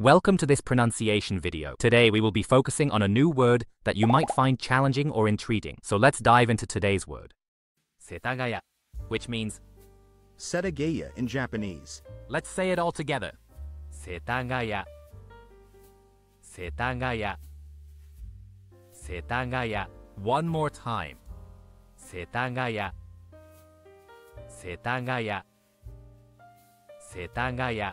Welcome to this pronunciation video. Today we will be focusing on a new word that you might find challenging or intriguing. So let's dive into today's word. Setagaya, which means Setagaya in Japanese. let's say it all together. Setagaya. Setagaya. Setagaya. One more time. Setagaya. Setagaya. Setagaya.